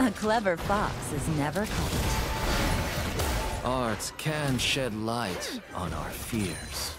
A clever fox is never caught. Art can shed light on our fears.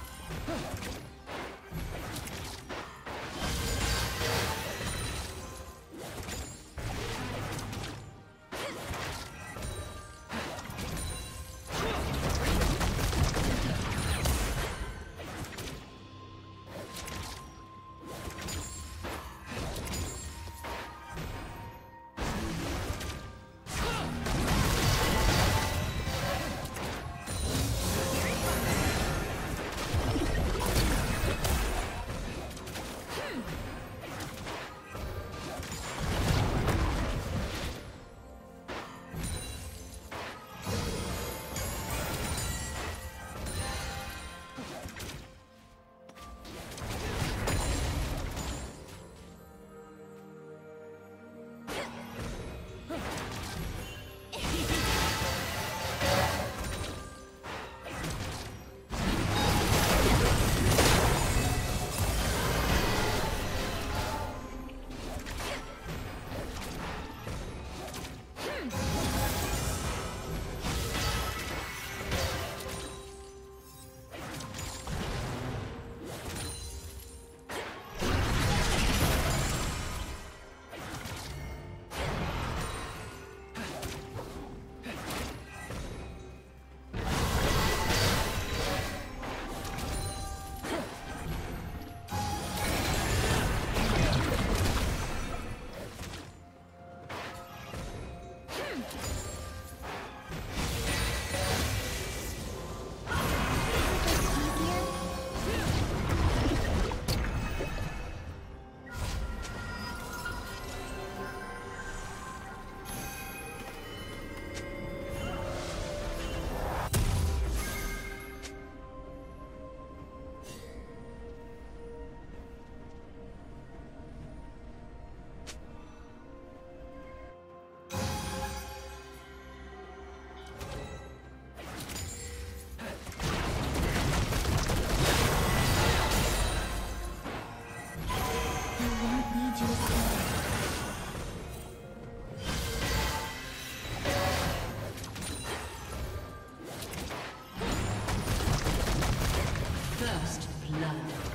Love.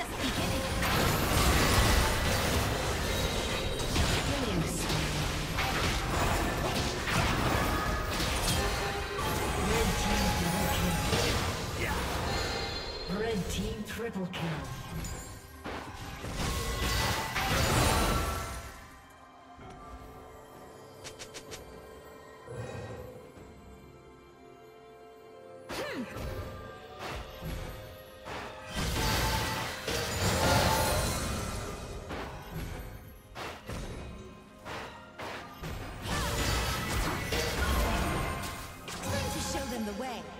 Just beginning. Killing spree. Red team triple kill. To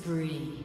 spree.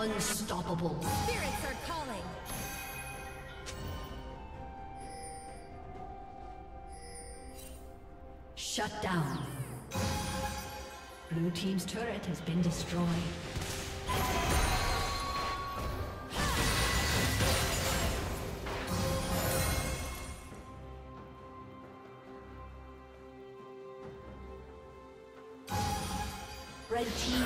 Unstoppable. Spirits are calling. Shut down. Blue team's turret has been destroyed. Red team